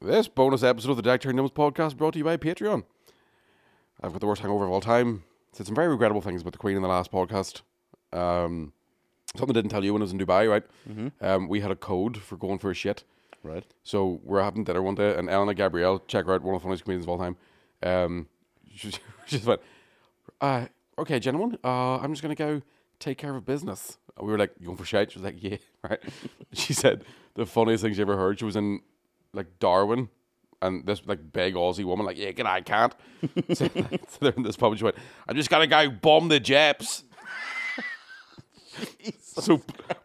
This bonus episode of the Deck Turn podcast brought to you by Patreon. I've got the worst hangover of all time. Said some very regrettable things about the Queen in the last podcast. Um, something I didn't tell you when I was in Dubai, right? Um, we had a code for going for a shit. Right. So we're having dinner one day, and Elena Gabrielle, check her out, one of the funniest comedians of all time. Um, she, she just went, uh, "Okay, gentlemen, uh, I'm just gonna go take care of business." We were like, "You going for shit?" She was like, "Yeah." Right. she said the funniest thing she ever heard. She was in like Darwin, and this like big Aussie woman, like, "Yeah, good, I can't." so, so they're in this pub. and She went, "I'm just gonna go bomb the Japs." so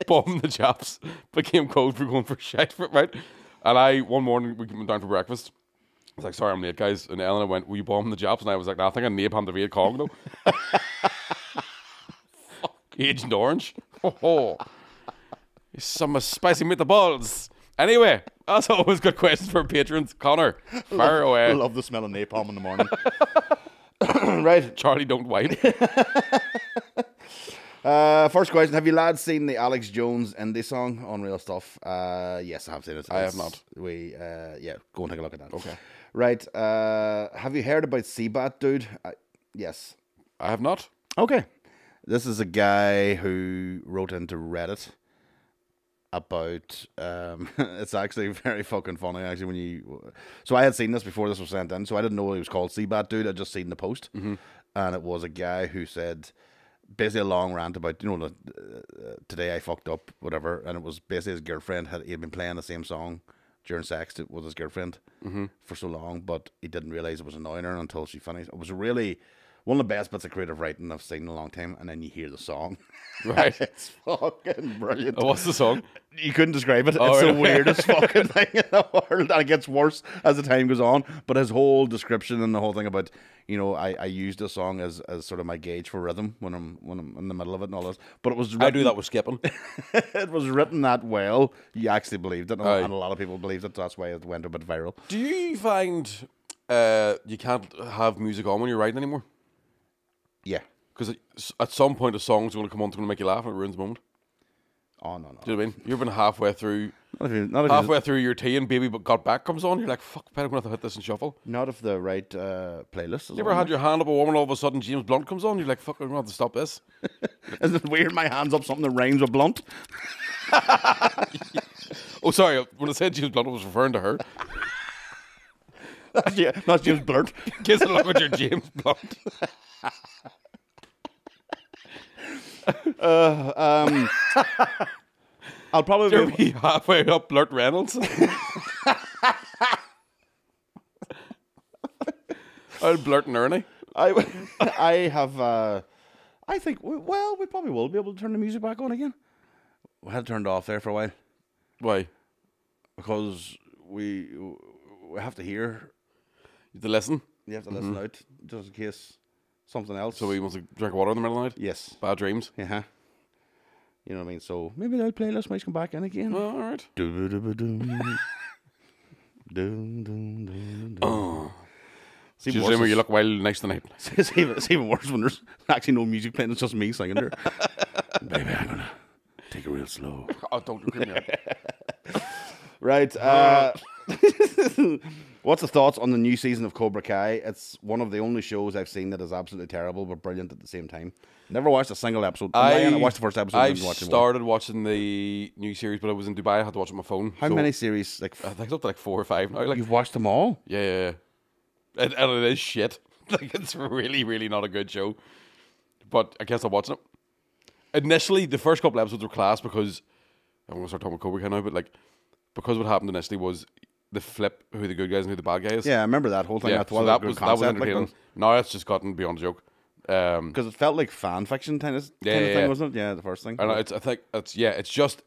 bomb the Japs became code for going for shit, right? And I one morning we came down for breakfast. I was like, "Sorry, I'm late, guys." And Eleanor went, "Will you bomb the Japs?" And I was like, "Nah, I think I napalm the Viet Cong though." Fuck, Agent Orange. Oh, he's some spicy meatballs. Anyway, that's always good questions for patrons. Connor, fire away. I away. love the smell of napalm in the morning. right. Charlie, don't whine. Uh, first question: Have you lads seen the Alex Jones indie song Unreal Stuff? Uh, yes, I have seen it. I have not. We, uh, yeah, go and take a look at that. Okay. Right. Uh, have you heard about Seabat, dude? Uh, yes. I have not. Okay. This is a guy who wrote into Reddit about um it's actually very fucking funny actually when you so I had seen this before this was sent in so I didn't know what he was called. Seabat dude I just seen the post. And it was a guy who said basically a long rant about you know the, uh, today I fucked up whatever and it was basically his girlfriend had he had been playing the same song during sex to- with his girlfriend for so long but he didn't realize it was annoying her until she finished. It was really one of the best bits of creative writing I've seen in a long time and then you hear the song Right. it's fucking brilliant Oh, what's the song? you couldn't describe it. Oh, it's the really? weirdest fucking thing in the world, and it gets worse as the time goes on. But his whole description and the whole thing about, you know, I, I use this song as, as sort of my gauge for rhythm when I'm when I'm in the middle of it and all this. But it was I do that with skipping. it was written that well. You actually believed it, and, Aye. and a lot of people believed it. That's why it went a bit viral. Do you find uh, you can't have music on when you're writing anymore? Yeah. Because at some point a song's going to come on, it's going to make you laugh, and it ruins the moment. Oh no no. Do you know what I mean? You've been halfway through, Not if, you, not, if halfway through your tea, and Baby But Got Back comes on. You're like, fuck, I'm going to have to hit this and shuffle. not if the right uh, playlist. Is You ever on had your hand up a woman, all of a sudden James Blunt comes on. You're like, fuck, I'm going to have to stop this. there. Is it weird? My hands up something that rhymes with blunt. Oh, sorry. When I said James Blunt, I was referring to her. yeah, not James Blunt. Kiss along with your James Blunt. Um, I'll probably You're be, be halfway up Blurt Reynolds. I'll blurt and Ernie. I I have uh I think well we probably will be able to turn the music back on again. We had it turned off there for a while Why? because we we have to hear. You have to listen. You have to listen out just in case something else. So he wants to drink water in the middle of the night. yes, Bad dreams. yeah. You know what I mean. So maybe they'll play playlist might come back in again. Oh, all right. Oh. See, Just worse you look wild next to night. it's, even, it's even worse when there's actually no music playing. It's just me singing there. Baby, I'm gonna take it real slow. Oh, don't at me. Right. Uh, what's the thoughts on the new season of Cobra Kai? It's one of the only shows I've seen that is absolutely terrible but brilliant at the same time. Never watched a single episode. I, I watched the first episode. I and didn't watch them all. started watching the new series, but I was in Dubai. I had to watch it on my phone. How so many series? Like I think it's up to like four or five now. Like, you've watched them all? yeah, yeah, yeah. And, and it is shit. Like, it's really, really not a good show. But I guess I'm watching it. Initially, the first couple episodes were class because I'm going to start talking about Cobra Kai now, but like, because what happened initially was the flip who the good guys and who the bad guys. Yeah, I remember that whole thing. yeah. So that was that was concept, like, entertaining. now it's just gotten beyond a joke. Um, because it felt like fan fiction kind of, Yeah, kind of yeah, thing, wasn't it? Yeah, the first thing. And it's I think it's yeah, it's just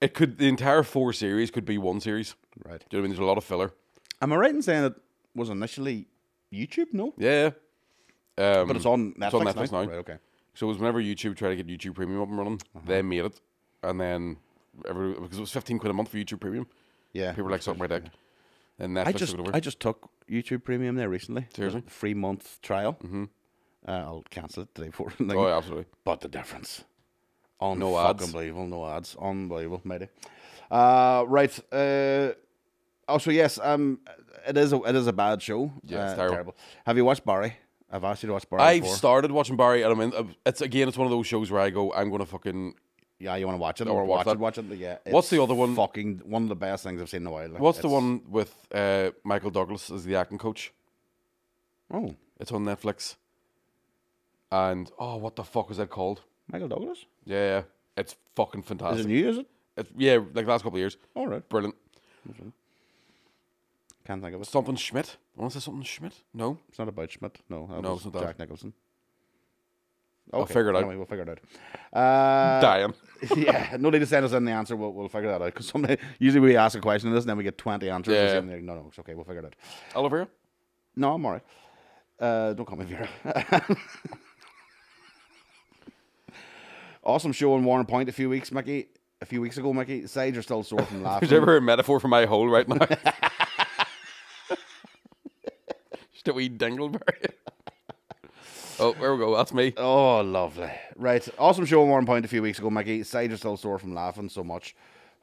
it could the entire four series could be one series. right. Do you know what I mean? There's a lot of filler. Am I right in saying it was initially YouTube? No, Yeah. Um, but it's on Netflix, it's on Netflix now. Right. Okay. So it was whenever YouTube tried to get YouTube Premium up and running, Uh-huh. they made it, and then every because it was fifteen quid a month for YouTube Premium. Yeah. People like something my dick. And Netflix I just took. I just took YouTube Premium there recently. Seriously? A free month trial. Mm-hmm. Uh, I'll cancel it today before. oh, yeah, absolutely. But the difference. No Unfucking ads. Unbelievable. No ads. Unbelievable. Mighty. Uh, right. Uh, Oh, so yes, um, it is a it is a bad show. Yeah, it's Uh, terrible. Have you watched Barry? I've asked you to watch Barry. I've before. started watching Barry, and I'm in. uh, It's again, it's one of those shows where I go, I'm gonna fucking. Yeah, you want to watch it? I wanna watch watch it. Watch it. Yeah. What's the other one? Fucking one of the best things I've seen in a while. like, What's the it's- one with uh, Michael Douglas as the acting coach? Oh, It's on Netflix. And oh, what the fuck was that called? Michael Douglas. Yeah, yeah. it's fucking Is fantastic. it new? Is it? It's, yeah, like the last couple of years, All right. brilliant. Can't think of it. Something Schmidt. I want to say something Schmidt. No, It's not about Schmidt. No, that No, was it's not that. Jack Nicholson. I'll figure it out. Anyway, we'll figure it out. Uh, Diane. yeah, no need to send us in the answer. We'll, we'll figure that out. Because usually we ask a question in this, and then we get twenty answers. Yeah. And then, no, no, it's okay. We'll figure it out. Olivia. No, I'm alright. Uh, don't call me Vera. awesome show on Warrenpoint a few weeks, Mickey. A few weeks ago, Mickey. Sides are still sore from laughing. Is there ever a metaphor for my hole right now? Just a wee dingleberry. Oh, there we go. That's me. Oh, lovely. Right. Awesome show on Warrenpoint a few weeks ago, Mickey. Sides are still sore from laughing so much.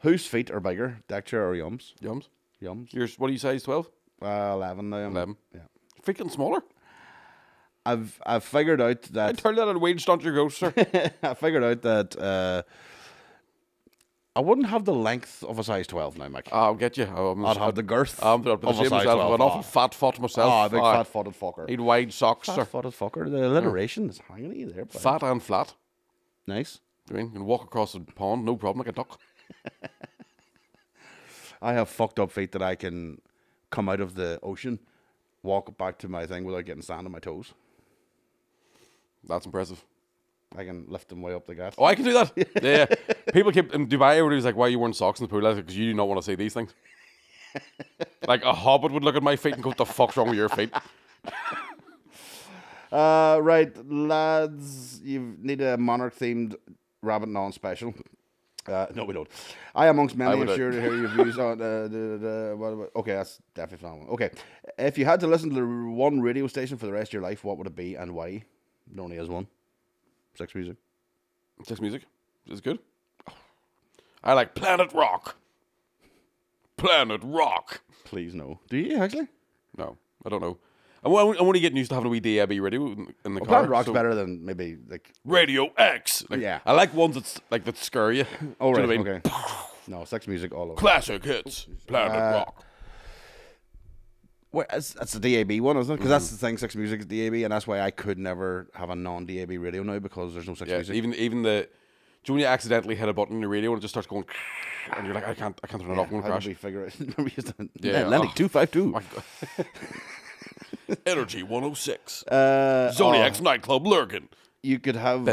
Whose feet are bigger, deck chair or Yumz? Yumz. Yumz. Yours, what do you size? 12? Uh, 11 now. 11. Yeah. Freaking smaller. I've I've figured out that. I turned that on wage stunt your ghost, sir. I figured out that uh, I wouldn't have the length of a size 12 now, Mike. I'll get you. I'm, I'd have the girth I'm the of a size myself. 12. An awful Ah. fat foot myself. Oh, a big Aye. fat footed fucker. Need wide socks. Fat footed fucker. The alliteration is hanging at you there. Buddy. Fat and flat. Nice. I mean, you can walk across the pond, no problem, like a duck. I have fucked up feet that I can come out of the ocean, walk back to my thing without getting sand on my toes. That's impressive. I can lift them way up the gas. Oh, I can do that. yeah. People keep in Dubai. Everybody's like, "Why are you wearing socks in the pool?" Because you do not want to see these things. like a hobbit would look at my feet and go, "What the fuck's wrong with your feet?" Uh, right, lads, you need a monarch themed rabbit non special. Uh, no, we don't. I, amongst I many, am uh, sure to hear your views on uh, the, the, what about, okay, that's definitely not one. Okay, if you had to listen to the one radio station for the rest of your life, what would it be and why? There only is one. Six Music. Six Music. Is good. I like Planet Rock. Planet Rock. Please no. Do you actually? No, I don't know. I'm, I'm only getting used to having a wee DAB radio in, in the Well, car. Planet Rock's so- better than maybe like. Radio X. Like, Yeah. I like ones that's like that scare you. Oh right, you know I mean? okay. No, Six Music all over. Classic hits. Planet Uh, Rock. Well, the DAB one, isn't it? Because that's the thing. Six Music is DAB, and that's why I could never have a non-DAB radio now because there's no sex Yeah, music. even even the. Do you when you accidentally hit a button in the radio and it just starts going, and you're like, I can't, I can't turn it off. I'm gonna did crash. we figure it? Remember we used to- Yeah, Atlantic oh. two five two. Energy 106. Uh, Zodiac's oh, nightclub lurking. you could have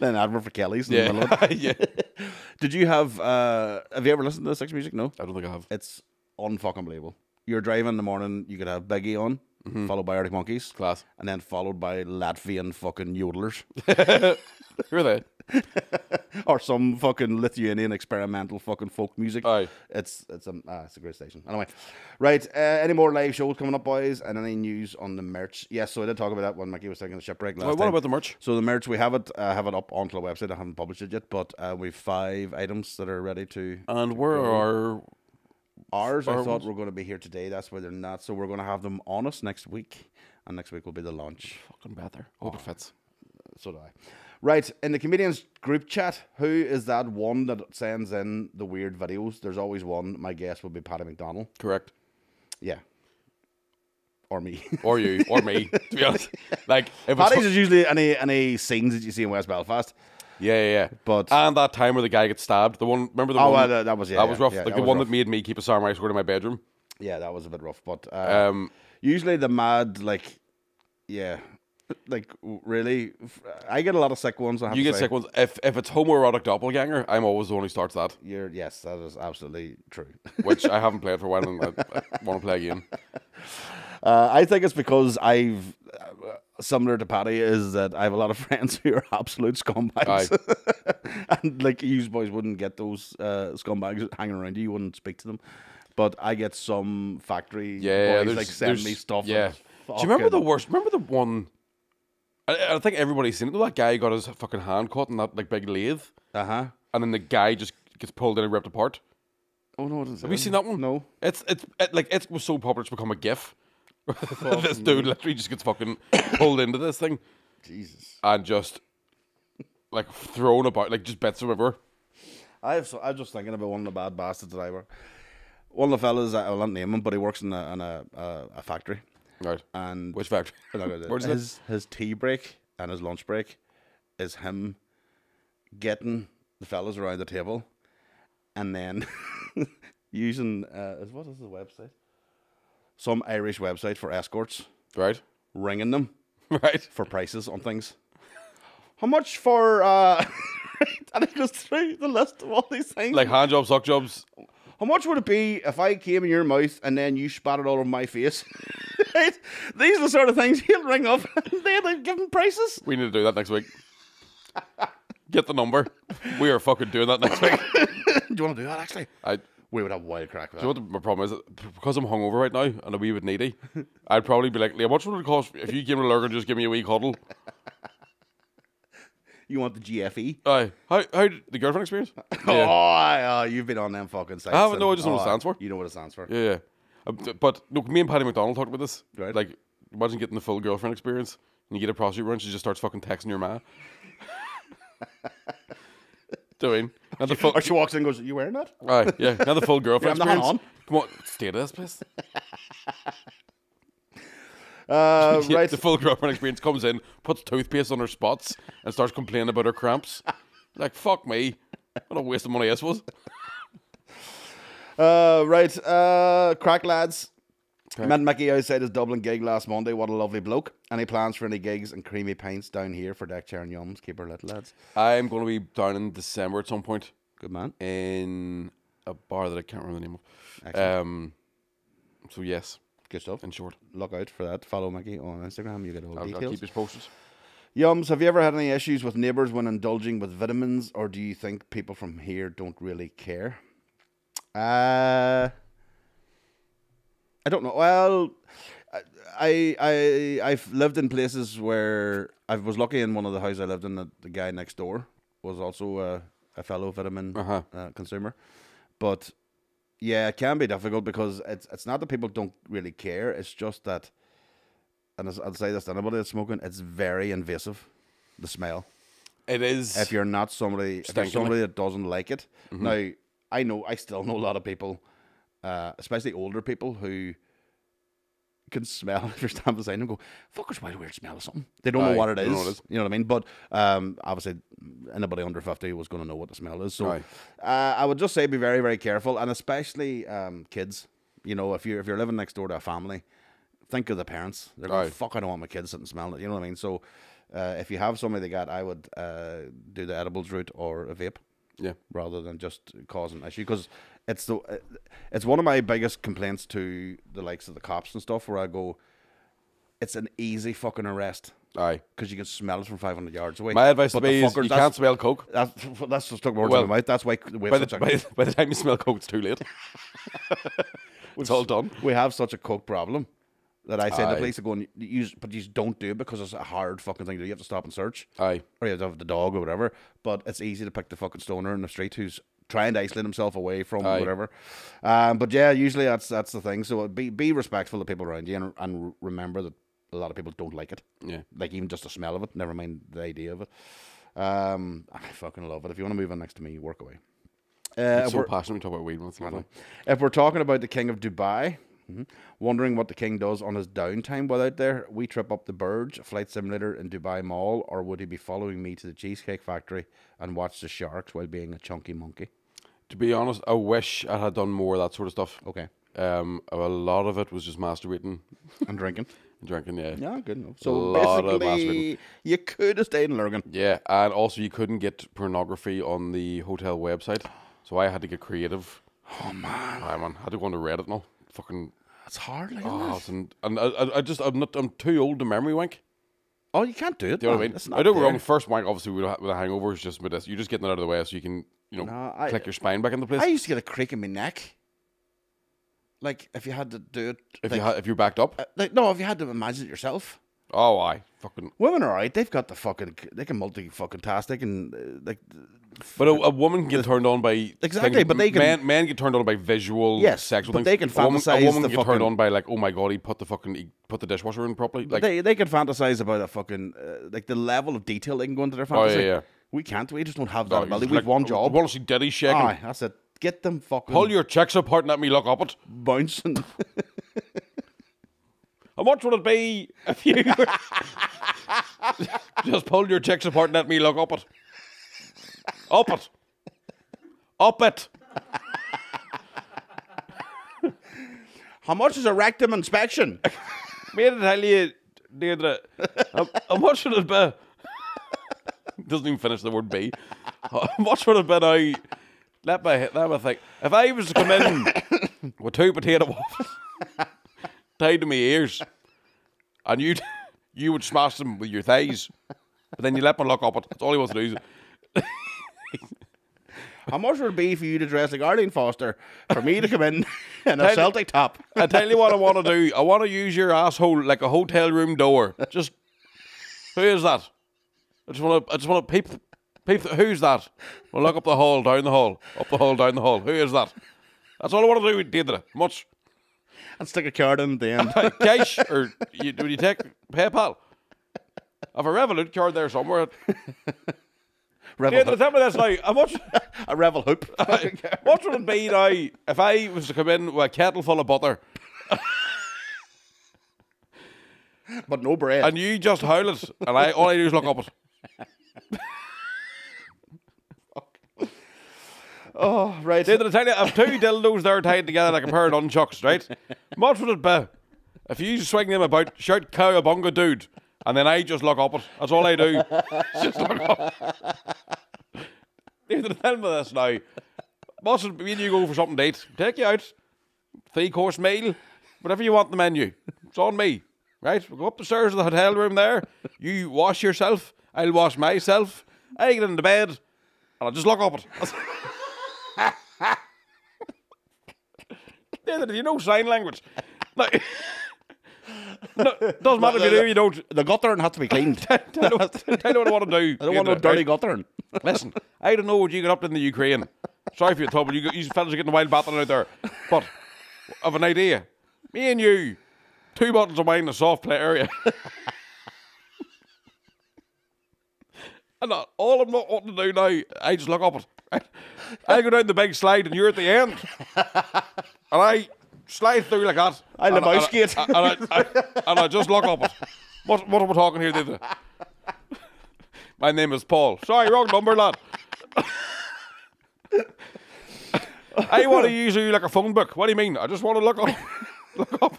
an advert for Kelly's. In the middle. Yeah, yeah. Did you have? Uh, have you ever listened to Six Music? No. I don't think I have. It's unfucking believable. You're driving in the morning. You could have Biggie on, Mm-hmm. followed by Arctic Monkeys, Class. and then followed by Latvian fucking yodelers. Who are they? or some fucking Lithuanian experimental fucking folk music. Aye. It's it's a ah, it's a great station. Anyway, right. Uh, any more live shows coming up, boys? And any news on the merch? Yes, so I did talk about that when Mickey was taking the shipwreck last Well, what time. about the merch? So the merch we have it uh, have it up onto the website. I haven't published it yet, but uh, we've five items that are ready to. And where are Ours, I thought ones? were going to be here today. That's why they're not. So we're going to have them on us next week, and next week will be the launch. fucking better? Hope oh. it fits. So do I. Right, in the comedians group chat, who is that one that sends in the weird videos? There's always one. My guess would be Paddy McDonald. Correct. Yeah. Or me. Or you, or me. To be honest, like if it's Paddy's is usually any any scenes that you see in West Belfast. Yeah, yeah, yeah. But- and that time where the guy gets stabbed, the one. Remember the Oh, one uh, that- that was- yeah, that was rough. yeah, like the one rough. that made me keep a samurai sword in my bedroom. Yeah, that was a bit rough. But uh, Um, usually the mad, like, yeah, like really, I get a lot of sick ones. I have you get say. sick ones. If if it's homoerotic doppelganger, I'm always the one who starts that, You're yes, that is absolutely true. which I haven't played for a while and I, I want to play again. Uh, I think it's because I've uh, similar to Paddy is that I have a lot of friends who are absolute scumbags, and like you boys wouldn't get those uh, scumbags hanging around you. You wouldn't speak to them, but I get some factory Yeah, boys like send me stuff. Yeah. Do you remember the worst? Remember the one? I, I think everybody's seen it. That guy got his fucking hand caught in that like big lathe, Uh huh. and then the guy just gets pulled in and ripped apart. Oh no, have Have you seen that one? No. It's it's it, like it was so popular it's become a gif. this dude literally just gets fucking pulled into this thing Jesus. and just like thrown about like just bits of everywhere. I have. So, I'm just thinking about one of the bad bastards that I were. One of the fellas, I will not name him, but he works in a in a, a, a factory, Right. and Which factory? Where's it? his his tea break and his lunch break is him getting the fellas around the table, and then using uh, is- what is the website? Some Irish website for escorts, Right. ringing them Right. for prices on things. How much for? uh And he goes through the list of all these things. Like hand jobs, sock jobs. How much would it be if I came in your mouth and then you spat it all over my face? right? These are the sort of things he'll ring up and then I'd give him prices. We need to do that next week. Get the number. We are fucking doing that next week. do you want to do that actually? I. We would have wild crack with Do you know what the, my problem is? Because I'm hungover right now and a wee bit needy, I'd probably be like, "Liam, how much would it cost if you came to Lurgan and just give me a wee cuddle?" You want the GFE? Aye. How how did the girlfriend experience? Oh, Yeah. aye, oh, you've been on them fucking sites. I haven't, and- no, I just know what it stands for. You know what it stands for. Yeah, yeah. Um, th- But look, me and Paddy McDonald talked about this. Right. Like, imagine getting the full girlfriend experience and you get a prostitute run, she just starts fucking texting your ma. Doing. Now the full, Or she walks in and goes, you wearing that? aye, yeah. Now the full girlfriend Yeah, I'm not experience. Come on, stay to this place. Uh, Yeah, right. The full girlfriend experience comes in, puts toothpaste on her spots, and starts complaining about her cramps. Like, fuck me. What a waste of money this was. Uh, right. Uh, crack lads. Met Mickey outside his Dublin gig last Monday. What a lovely bloke. Any plans for any gigs and creamy pints down here for deck chair and yums? Keep her lit, lads. I'm going to be down in December at some point Good man. in a bar that I can't remember the name of. Excellent. Um, so, yes, Good stuff. in short. Look out for that. Follow Mickey on Instagram. You get all I'll, I'll details. keep you posted. Yumz, have you ever had any issues with neighbours when indulging with vitamins, or do you think people from here don't really care? Uh, I don't know. Well, I I I've lived in places where I was lucky in one of the houses I lived in. That the guy next door was also a, a fellow vitamin Uh-huh. uh, consumer, but yeah, it can be difficult because it's it's not that people don't really care. It's just that, and I'll say this to anybody that's smoking, it's very invasive. The smell. It is. If you're not somebody, if you're somebody that doesn't like it. Now, I know, I still know a lot of people, uh, especially older people who can smell if you're standing beside them and go, fuckers, why do weird smell of something? They don't Aye, know what it is. don't know what it is. You know what I mean? But um, obviously, anybody under 50 was going to know what the smell is. So uh, I would just say be very, very careful, and especially um, kids. You know, if you're if you're living next door to a family, think of the parents. They're going, Aye. fuck, I don't want my kids sitting smelling it. You know what I mean? So uh, if you have somebody like that, I would uh, do the edibles route or a vape yeah. rather than just causing an issue because it's the it's one of my biggest complaints to the likes of the cops and stuff where I go, it's an easy fucking arrest Aye. because you can smell it from 500 yards away. My advice But to me is you can't smell coke. That's, that's just took words Well, of my mouth. That's why By the, by, by the time you smell coke, it's too late. it's all done. we have such a coke problem that I Aye. the police are going, use, but you don't do it because it's a hard fucking thing to do. You have to stop and search. Aye. or you have to have the dog or whatever. But it's easy to pick the fucking stoner in the street who's trying to isolate himself away from Aye. whatever. Um, but yeah, usually that's that's the thing. So be be respectful of people around you and, and remember that a lot of people don't like it. Yeah. Like even just the smell of it. Never mind the idea of it. Um, I fucking love it. If you want to move in next to me, work away. Uh, so we're- passionate we talk about weed. Once if we're talking about the King of Dubai, mhm, wondering what the King does on his downtime while out there, we trip up the Burj, a flight simulator in Dubai Mall, or would he be following me to the Cheesecake Factory and watch the sharks while being a chunky monkey? To be honest, I wish I had done more of that sort of stuff. Okay. Um, a lot of it was just masturbating And drinking. and drinking. Yeah. yeah, good enough. So basically, you could have stayed in Lurgan. Yeah, and also you couldn't get pornography on the hotel website, so I had to get creative. Oh, man. I man, had to go on to Reddit now. Fucking That's hard, like, oh, it? and, and I, I- I just I'm not I'm too old to memory wank. Oh, you can't do it. Do you know what I mean? I not don't get me there. wrong. First wank, obviously with a, with a hangover, is just with this. You're just getting it out of the way so you can you know No, I- click your spine back into place. I used to get a creak in my neck. Like, if you had to do it. if like, you ha- if you're backed up, uh, like, no, if you had to imagine it yourself. oh I fucking Women are right. They've got the fucking. They can multi fucking task. They can uh, like But a, a woman can get turned on by Exactly, things- but they can- men, men get turned on by visual Yes, sexual but things. they can a woman, fantasize a woman the get turned fucking- on by like, oh my god, he put the fucking he put the dishwasher in properly. Like, they they can fantasize about a fucking uh, like the level of detail they can go into their Oh, yeah, fantasy. yeah. We can't. We just don't have oh, that ability. We've one job. want to see Diddy shaking. Aye, that's it. Get them fucking Pull your checks apart and let me look up it. bouncing. How much would it be if you just pull your checks apart and let me look up it? Up it. Up it. How much is a rectum inspection? Made to tell you, Deirdre, how, how much would it be? Doesn't even finish the word be. How much would it be now? Let me, let me think. If I was to come in with two potato waffles tied to my ears, and you you would smash them with your thighs, but then you let me look up it. That's all he wants to do. How much would it be for you to dress like Arlene Foster for me to come in in a Celtic top? I tell you what I want to do. I want to use your asshole like a hotel room door. Just who is that? I just want to. I just want to peep. Peep. Who's that? We'll look up the hall, down the hall, up the hall, down the hall. Who is that? That's all I want to do with Deirdre. Much And stick a card in at the end. cash or you, do you take PayPal? I have a Revolut card there somewhere. Revel Deirdre, hoop. tell me this now. How much? A revel hoop. What would it be now if I was to come in with a kettle full of butter but no bread. and you just howl it, and I all I do is look up it. oh, right. Did I tell you, I've two dildos there tied together like a pair of nunchucks, right? What would it be? If you swing them about, shout cowabunga dude, and then I just look up it. That's all I do. just look up. I tell me this now? Me and you go for something date? Take you out, three course meal, whatever you want in the menu. It's on me, right? We'll go up the stairs of the hotel room there. You wash yourself, I'll wash myself. I get into bed, and I'll just look up it. Yeah, do you know sign language? No, no doesn't matter if you do, you don't. The guttern has to be cleaned. I Tell you what, tell you I want to do. I don't want no dirty guttern. Listen, I don't know what you got up in the Ukraine. Sorry for your trouble. You, you fellas are getting wild battling out there. But I've an idea. Me and you, two bottles of wine in a soft play area. and uh, all I'm not wanting to do now, I just look up it. I go down the big slide and you're at the end. and I slide through like that. I and, mouse and, skate. and, I, I, and I just look up it. What, what are we talking here, Deirdre? My name is Paul. Sorry, wrong number, lad. I want to use you like a phone book. What do you mean? I just want to look up, look up.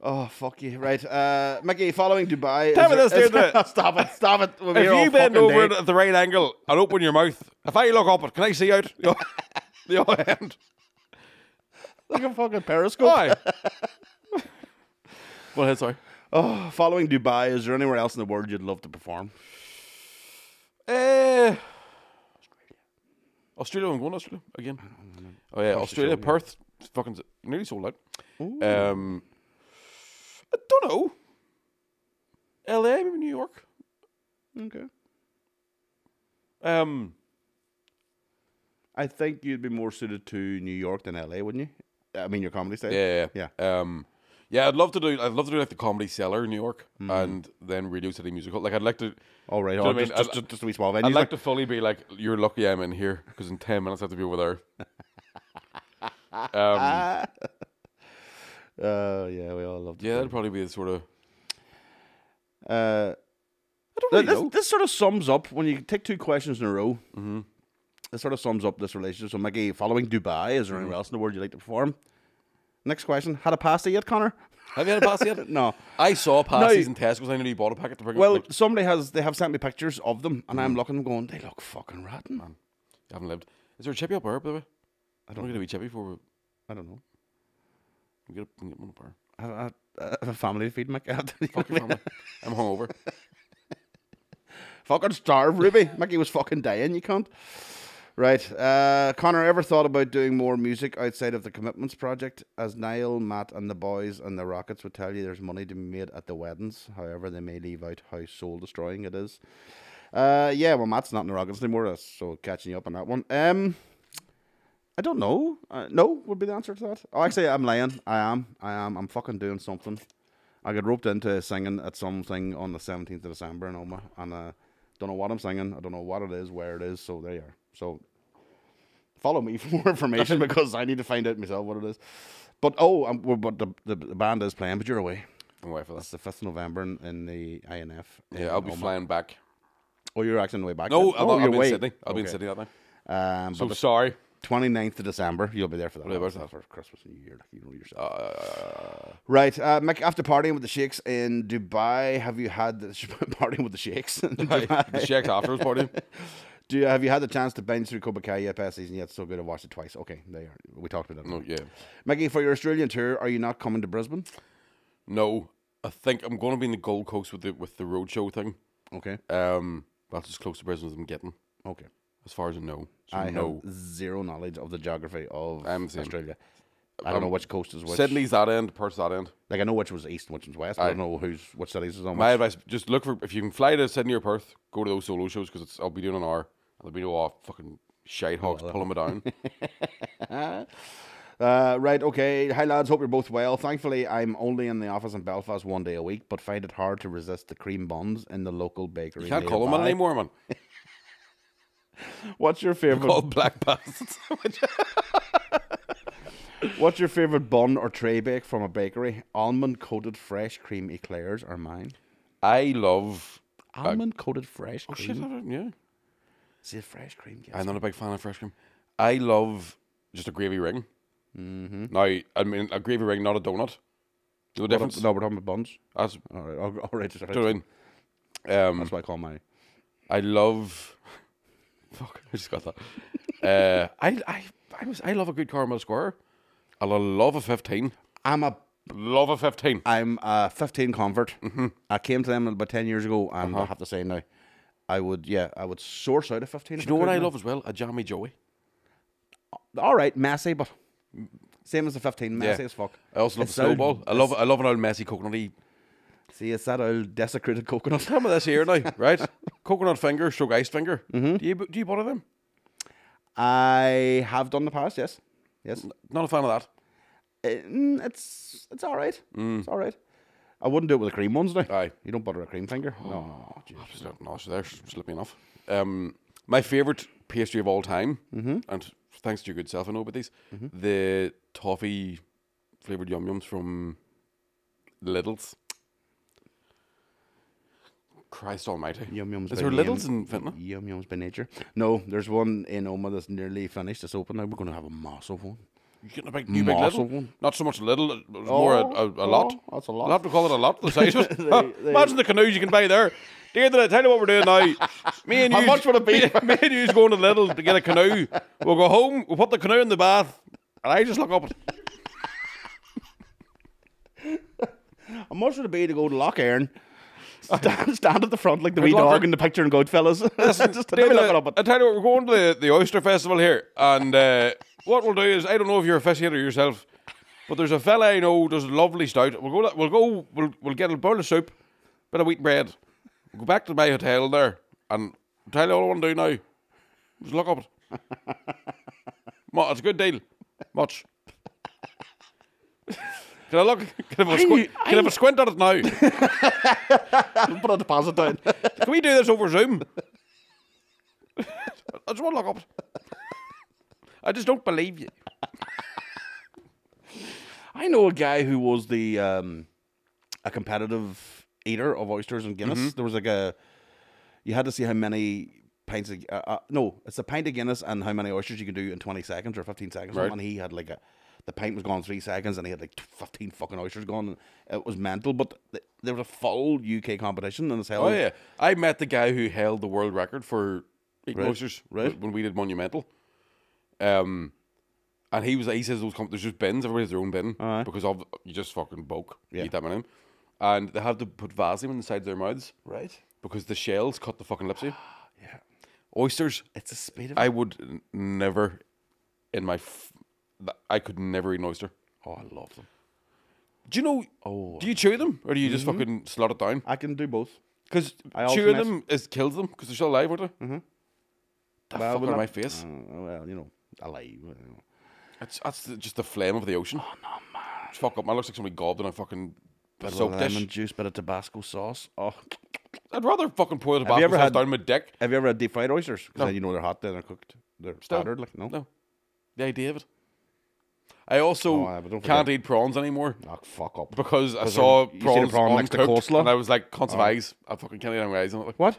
Oh, fuck you. Right. Uh, Mickey, following Dubai. Tell me this, there- Stop it. Stop it. We'll If you bend over at the right angle and open your mouth, if I look up it, can I see out the, the other hand. like a fucking periscope. Why? Ahead, sorry. Oh, following Dubai, is there anywhere else in the world you'd love to perform? Uh, Australia. I'm going to Australia again. Oh yeah, Australia, Perth. Fucking nearly sold out. Um, I don't know. LA, maybe New York. Okay. Um, I think you'd be more suited to New York than LA, wouldn't you? I mean, your comedy style. yeah, Yeah. yeah. Um, yeah, I'd love to do. I'd love to do like the Comedy Cellar in New York, and then Radio City Musical. Like, I'd like to. All right. Oh, I mean? just, just, just a wee small venue. I'd like to fully be like, "You're lucky I'm in here," because in ten minutes I have to be over there. um, Uh, yeah, we all love. yeah, that'd probably be the sort of. Uh, I don't really this, know. this sort of sums up when you take two questions in a row. Mm-hmm. This sort of sums up this relationship. So, Mickey, following Dubai, is there anywhere mm-hmm. else in the world you'd like to perform? Next question: Had a pasta yet, Connor? Have you had a pass yet? No. I saw pasties in Tesco's. I nearly bought a packet to bring. Well, somebody has. They have sent me pictures of them, and I'm mm. looking, them, going, they look fucking rotten. Man, you haven't lived. Is there a chippy up there, by the way? I don't get a wee chippy for. I don't know. get, a, we get one up there. I, I, I have a family to feed, Mickey. Fuck your family. I'm hungover. fucking starve, Ruby. Mickey was fucking dying. You can't. Right. Uh, Connor, ever thought about doing more music outside of the Commitments project? As Niall, Matt, and the boys and the Rockets would tell you, there's money to be made at the weddings. However, they may leave out how soul destroying it is. Uh, yeah, well, Matt's not in the Rockets anymore, uh, so catching you up on that one. Um, I don't know. Uh, no would be the answer to that. Oh, actually, I'm lying. I am. I am. I'm fucking doing something. I got roped into singing at something on the 17th of December in Omagh, and uh, don't know what I'm singing. I don't know what it is, where it is. So there you are. So follow me for more information because I need to find out myself what it is. But oh, um, well, but the, the the band is playing, but you're away. I'm away for That's this. the fifth of November in, in the INF. in Yeah, I'll be Omagh. flying back. Oh, you're actually on the way back. No, then? I'll, oh, I'll you're be away. in Sydney. I'll be in Sydney that night. Um, So sorry. 29th of December, you'll be there for that. Really, That's for Christmas and New Year. Like, you know yourself. Uh, Right, uh, Mick, after partying with the Sheikhs in Dubai, have you had the partying with the Sheikhs in the Sheikh's afterwards party. Do you, have you had the chance to binge through Cobra yet past season yet? So good, I watched it twice. Okay, there you are. We talked about that. No, yeah. Mickey, for your Australian tour, are you not coming to Brisbane? No, I think I'm going to be in the Gold Coast with the with the roadshow thing. Okay, Um, that's as close to Brisbane as I'm getting, okay. as far as I know. So I no. have zero knowledge of the geography of I'm. Australia. I don't know which coast is which. Sydney's that end, Perth's that end. Like I know which was east and which was west. I Aye. don't know who's which cities is on My which. advice: just look for if you can fly to Sydney or Perth, go to those solo shows because I'll be doing an hour. I'll be all fucking shite hogs pulling me down. Uh, right, okay. Hi, lads. Hope you're both well. Thankfully, I'm only in the office in Belfast one day a week, but find it hard to resist the cream buns in the local bakery. You can't call them that anymore, man. What's your favorite? Called black bastards. What's your favorite bun or tray bake from a bakery? Almond coated fresh cream eclairs are mine. I love. Almond coated fresh Oh cream. shit! I don't- Yeah, See fresh cream. Yes. I'm not a big fan of fresh cream. I love just a gravy ring. Mm-hmm. Now, I mean a gravy ring, not a donut. Know the difference? no, we're talking about buns. That's, All right, all, all right, all right. do you I mean? Um, That's what I call my. I love. Fuck! I just got that. uh, I I I was I love a good caramel square. I love a fifteen. I'm a Love a fifteen. I'm a 15 convert. Mm-hmm. I came to them about 10 years ago, and Uh-huh. I have to say now, I would, yeah, I would source out a 15. Do you know what I love as well? A jammy Joey. All right, messy, but same as the 15, messy Yeah. as fuck. I also love It's a snowball. I love I love an old messy coconutty. See, it's that old desecrated coconut. Some of this here now, right? Coconut finger, stroke iced finger. Mm-hmm. Do you do you butter them? I have done the past, yes. Yes. Not a fan of that. Uh, mm, it's it's all right. It's all right. I wouldn't do it with the cream ones now. Aye. You don't butter a cream finger. No, no. Just not- No, so they're slipping enough. Um, my favorite pastry of all time, Mm-hmm. and thanks to your good self, I know about these. The toffee flavored yum yums from Lidl's. Christ Almighty! Yum yums. Is there. Lidl's in Vintner? Yum yums by nature. No, there's one in Omagh that's nearly finished. It's open now. We're going to have a massive one. You getting a big new big Massive little? one. Not so much little, it was more a, a, a lot. oh, that's a lot. A lot. lot to call it a lot. The size of it. They- they- Imagine the canoes you can buy there. Deirdre, I tell you what we're doing now. Me and How you, much would it be? Me, me and you's going to Lidl to get a canoe. We'll go home. We'll put the canoe in the bath, and I just look up. How much would it be to go to Lough Erne? Stand, stand at the front like the wee Loch dog Earn- in the picture in Goodfellas. Just let me Deirdre, look it up. I tell you what, we're going to the, the Oyster Festival here, and uh, what we'll do is, I don't know if you're a fish eater yourself, but there's a fella I know does a lovely stout. We'll go. We'll go. We'll, we'll get a bowl of soup, bit of wheat bread. We'll go back to my hotel there, and I'll tell you all I want to do now. Just look up it. It's a good deal. Much. Can I look? Can I have a, squint, can I have a squint at it now? Put a deposit down. Can we do this over Zoom? I just want to look up. I just don't believe you. I know a guy who was the um, a competitive eater of oysters and Guinness. Mm-hmm. There was like a you had to see how many pints of uh, uh, no, it's a pint of Guinness and how many oysters you can do in twenty seconds or fifteen seconds. Right. And he had like a the pint was gone three seconds and he had like fifteen fucking oysters gone. And it was mental, but th- there was a full UK competition and it's held. Oh yeah, I met the guy who held the world record for eating Right, oysters right. when we did Monumental. Um, and he was he says those com- there's just bins. Everybody has their own bin because of you just fucking bulk Yeah. eat that many, and they have to put Vaseline inside their mouths Right. because the shells cut the fucking lips. Yeah. Oysters, It's a speed of I would n- never in my f- th- I could never eat an oyster. Oh, I love them. Do you know? Oh. Do you chew them or do you just fucking slot it down? I can do both. Because I chewing them is kills them because they're still alive, aren't they? Mm-hmm. That Well, fuck we're out of not- my face. Uh, well, you know, alive. you know. It's, that's the, just the flame of the ocean. Oh no, man! Fuck up! Man looks like somebody gobbed in a fucking Bit soap of dish. lemon juice, bit of Tabasco sauce. Oh, I'd rather fucking pour the you Tabasco ever sauce had- down my dick. have you ever had deep fried oysters? Because No. then you know they're hot, then they're cooked, they're Still. powdered. Like no, No, the idea of it. I also Oh, aye, but don't can't eat prawns anymore oh, fuck up. because I saw you see the prawns prawn next to uncooked, coleslaw? and I was like, "Cunts Oh. of eyes." I fucking can't eat any eyes it. Like, What?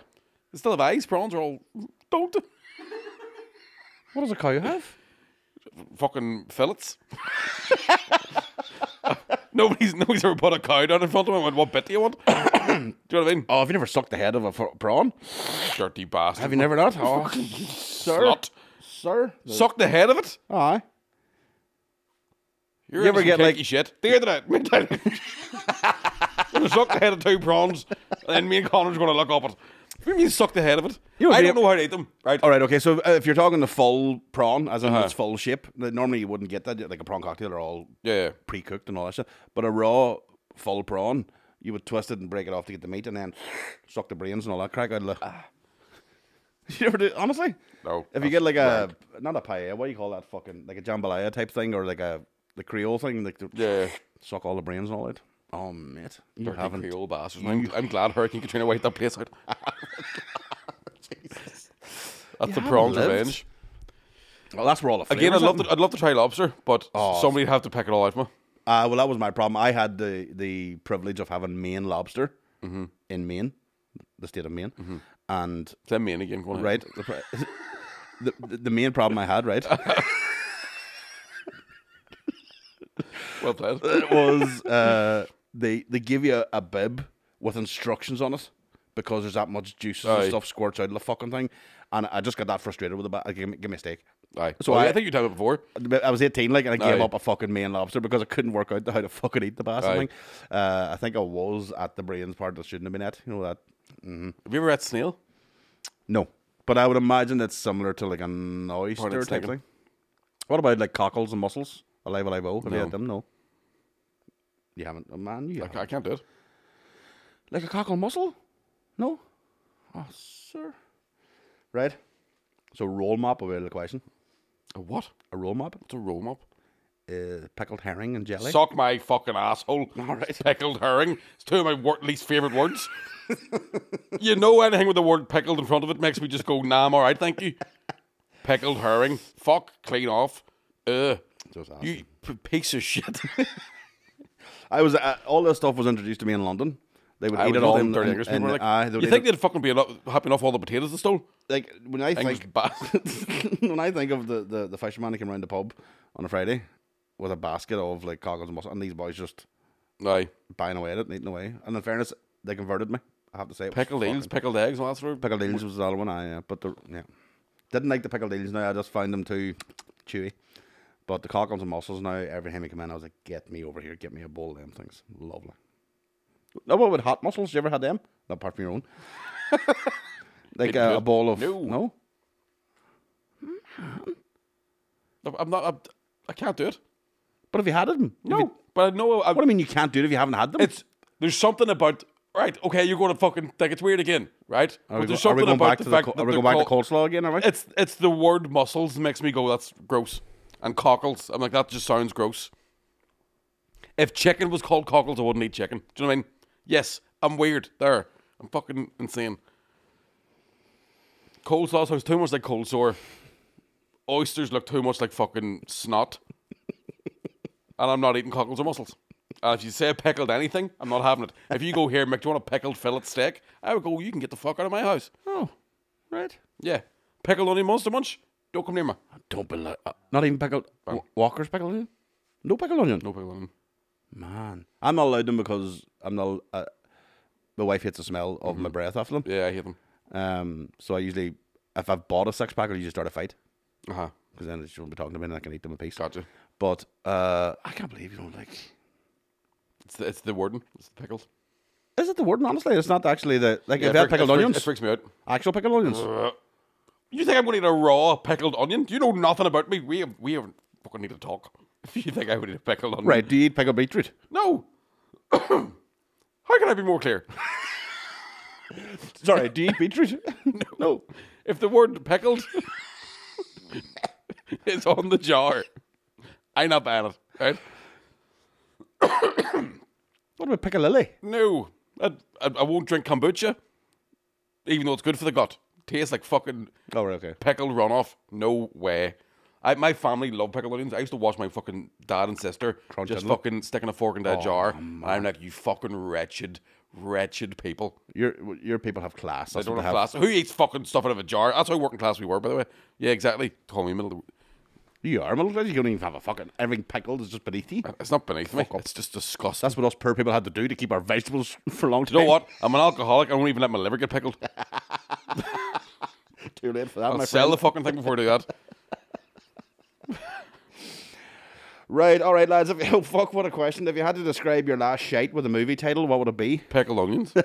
they still have eyes. Prawns are all don't What does a cow have? fucking fillets. nobody's nobody's ever put a cow down in front of him and went, "What bit do you want?" do you know what I mean? Oh, have you never sucked the head of a prawn? Dirty bastard. Have you never not? Oh, sir, Slut. sir. Suck the head of it. Aye. You're You ever get, like- shit? The internet. me tell you. gonna suck the head of two prawns, and then me and Connor's gonna look up it. What do you mean suck the head of it? You would I don't know how to eat them. Right. All right, okay. So uh, if you're talking the full prawn, as in Uh-huh. its full shape, then normally you wouldn't get that. Like a prawn cocktail, are all Yeah. pre-cooked and all that stuff. But a raw full prawn, you would twist it and break it off to get the meat, and then suck the brains and all that crack out of the. You ever do? Honestly, No. if you get like a not a paella, what do you call that? Fucking like a jambalaya type thing, or like a the Creole thing, like the, Yeah. yeah. suck all the brains and all that. Oh mate, you Dirty haven't. Creole bastards. I'm, I'm glad Hurricane Katrina wiped that place out. Jesus. That's the haven't prawns lived. revenge. Well, that's where all the Again, I'd love to. I'd love to try lobster, but Oh. somebody'd have to pick it all out for me. Uh, well, that was my problem. I had the the privilege of having Maine lobster Mm-hmm. in Maine, the state of Maine, and Send me in again. Go on right, the, the, the the main problem I had right Well played. It was uh, they they give you a, a bib with instructions on it because there's that much juice and stuff squirts out of the fucking thing, and I just got that frustrated with the ba- give me, give me a steak. Aye. So So I, I- think you told it before. I was 18, like, and I gave Aye. up a fucking Maine lobster because I couldn't work out how to fucking eat the bastard Aye. thing. Uh, I think I was at the brains part that shouldn't have been at. You know that Have you ever had snail? No, but I would imagine it's similar to like an oyster it's type thing. What about like cockles and mussels? Alive, alive, oh. Have you No. had them? No. You haven't, oh, man. You I, haven't. Can't do it. like a cockle mussel? No. Oh, sir. Right. So roll mop be the question. A what? A roll mop, It's a roll mop? uh, pickled herring and jelly. Suck my fucking asshole. All right. Pickled herring. It's two of my wor- least favourite words. you know anything with the word pickled in front of it makes me just go, nah, I'm alright, thank you. Pickled herring. Fuck, clean off. Ugh. Just. You p- piece of shit. I was uh, all this stuff was introduced to me in London. They would I eat would it all in, dirty English people. Like, they you think it- they'd fucking be happy enough all the potatoes they stole? like when I English think when I think of the, the, the fisherman that came around the pub on a Friday with a basket of like cockles and mussels, and these boys just Aye. buying away at it and eating away. And in fairness, they converted me. I have to say, Pickled eels, pickled eggs, and that sort of pickled eels was the other one. I yeah, but the yeah, didn't like the pickled eels. Now I just find them too chewy. But the cockles and mussels now, every time he came in, I was like, "Get me over here, get me a bowl of them things." Lovely. No, what with hot mussels? You ever had them? Not apart from your own. like They uh, a bowl of No. no. No, I'm not. I'm, I can't do it. But have you had them? No, you- but I know. I, what do you mean you can't do it if you haven't had them? it's there's something about right. Okay, you're going to fucking think it's weird again, right? Are we, but there's go- are we something going about back the to the, fact co- that are we going back to called- coleslaw again? Are we? It's it's the word mussels makes me go that's gross, and cockles. I'm like that just sounds gross. If chicken was called cockles, I wouldn't eat chicken. Do you know what I mean? Yes, I'm weird. There, I'm fucking insane. Coleslaw sounds too much like cold sore. Oysters look too much like fucking snot. and I'm not eating cockles or mussels. And if you say pickled anything, I'm not having it. If you go here, Mick, do you want a pickled fillet steak? I would go, you can get the fuck out of my house. oh, right. Yeah. Pickled onion monster munch? Don't come near me. Don't be like, uh, not even pickled. Wa- Walker's pickled onion. No pickled onion. No pickled onion. Man, I'm not allowed them because I'm not. Uh, my wife hates the smell of Mm-hmm. my breath after them. Yeah, I hate them. Um, so I usually, if I've bought a six pack, I'll usually start a fight Uh huh. because then she won't be talking to me and I can eat them in peace. Gotcha. But uh, I can't believe you don't like. It's the, it's the warden. It's the pickles. Is it the warden? Honestly, it's not actually the like. Yeah, if it freaks- pickled it freaks- onions, It freaks me out. actual pickled onions. You think I'm going to eat a raw pickled onion? Do you know nothing about me? We have, we haven't fucking need to talk. If you think I would eat a pickled onion, Right? Do you eat pickled beetroot? No. How can I be more clear? Sorry, do you eat beetroot? No. If the word pickled is on the jar, I'm not buying it. Right? What about piccalilli? No. I, I, I won't drink kombucha, even though it's good for the gut. Tastes like fucking Oh, right, okay. pickled runoff. No way. I, my family love pickled onions. I used to watch my fucking dad and sister Crunch just into them. fucking sticking a fork in that oh, jar. And I'm like, you fucking wretched, wretched people. Your your people have class. They That's don't have class. Who eats fucking stuff out of a jar? That's how working class we were, by the way. Yeah, exactly. Call me middle. You are middle class. You don't even have a fucking everything pickled is just beneath you. It's not beneath me. Up. It's just disgusting. That's what us poor people had to do to keep our vegetables for long time. you know what? I'm an alcoholic. I won't even let my liver get pickled. Too late for that, I'll my sell friend. the fucking thing before I do that. Right, all right, lads. If, oh, fuck, what a question. If you had to describe your last shite with a movie title, what would it be? Pickled onions.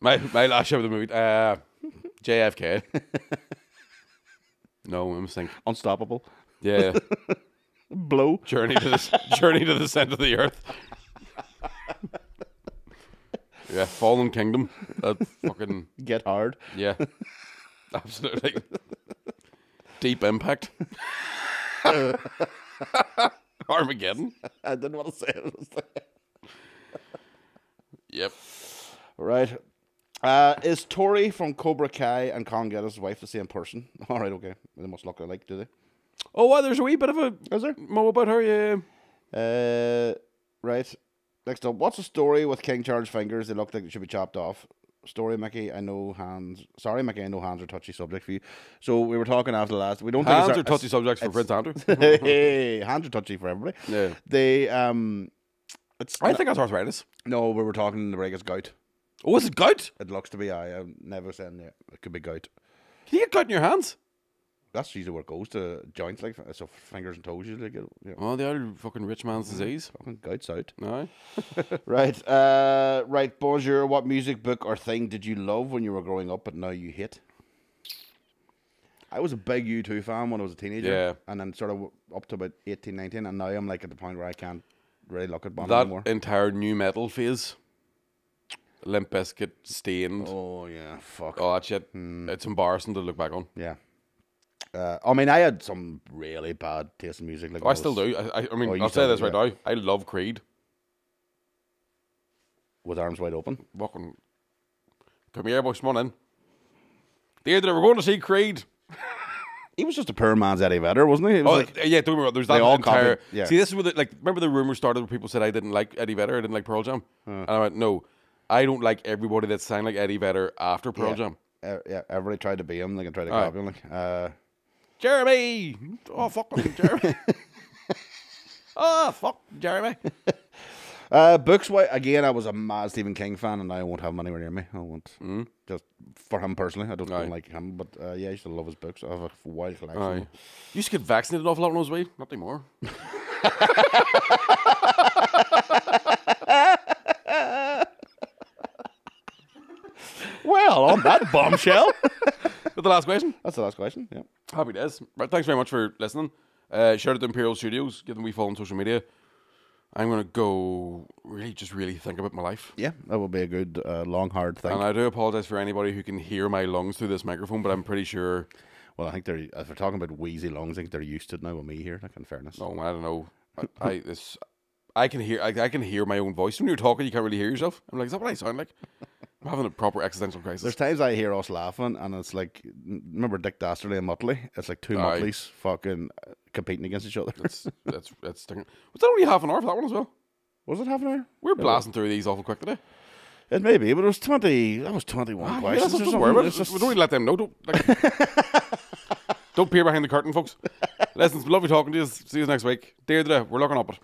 my my last show of the movie. Uh, JFK. no, I'm saying Unstoppable. Yeah, Blow. journey to the journey to the center of the earth. Yeah, Fallen Kingdom. That fucking Get hard. yeah, absolutely. Deep Impact. Armageddon. I didn't want to say it. Yep. right. Uh, is Tori from Cobra Kai and Con Geddes' wife the same person? All right, okay. They must look alike, do they? Oh, well, there's a wee bit of a Is there? mo about her. Yeah. Uh, right. Next up, what's the story with King Charles' fingers? They look like they should be chopped off. Story, Mickey. I know hands. Sorry, Mickey. I know hands are touchy subject for you. So we were talking after the last. We don't Hands think are it's touchy subjects for Prince Andrew. hey, hands are touchy for everybody. Yeah. They um, it's I think that's arthritis. no. We were talking in the break. It's gout. Oh, is it gout? It looks to be. I am never saying yeah, it could be gout. Can you get gout in your hands? That's usually where it goes to joints, like so fingers and toes. Usually get you know, Oh, the old fucking rich man's disease. fucking gout's out. No. right, uh, right. Bonjour. What music, book, or thing did you love when you were growing up, but now you hate? I was a big U2 fan when I was a teenager. Yeah. And then sort of up to about 18, 19, and now I'm like at the point where I can't really look at bands That anymore. entire new metal phase. Limp Bizkit, Staind. Oh, Oh yeah, fuck. Oh, that shit. It's embarrassing to look back on. Yeah. Uh, I mean, I had some really bad taste in music. Like Oh, I still do. I, I, I mean, oh, I'll say this right now. I love Creed. with arms wide open. Fucking. Come here, boys. Come on in. Deirdre, we're going to see Creed. He was just a poor man's Eddie Vedder, wasn't he? Was Oh, like, yeah, don't wrong. There's that all entire. copied- yeah. See, this is where the, like. Remember the rumor started where people said I didn't like Eddie Vedder, I didn't like Pearl Jam, and I went, no, I don't like everybody that sang like Eddie Vedder after Pearl yeah, Jam. uh, yeah, everybody tried to be him. They can try to Aye. copy him. Like, uh, Jeremy, oh fuck Jeremy. oh fuck, Jeremy. uh, books. Again? I was a mad Stephen King fan, and I won't have him anywhere near me. I won't just for him personally. I don't, don't like him, but uh, yeah, I used to love his books. I have a wild collection. Aye. Used to get vaccinated an awful lot when I was wee. Not anymore. Well, on that bombshell. But the last question. That's the last question. Yeah. Happy days. Right, thanks very much for listening. Uh, shout out to Imperial Studios. Give them a wee follow on social media. I'm gonna go really, just really think about my life. Yeah, that will be a good uh, long hard thing. And I do apologize for anybody who can hear my lungs through this microphone, but I'm pretty sure. well, I think they're if we're talking about wheezy lungs, I think they're used to it now with me here. Like in fairness. Oh, I don't know. I, I this. I can hear. I, I can hear my own voice when you're talking. You can't really hear yourself. I'm like, is that what I sound like? I'm having a proper existential crisis. There's times I hear us laughing, and it's like, remember Dick Dastardly and Muttley? It's like two Aye. Muttleys fucking uh, competing against each other. That's that's that's stinging. Was that only half an hour for that one as well? was it half an hour? We're blasting through these awful quick today. It may be, but it was twenty. That was twenty-one Ah, yeah, questions. not something. worry about it. Just- We don't really let them know. Don't, like, don't peer behind the curtain, folks. Listen, it's been lovely talking to you. See you next week. Deirdre, we're looking up it.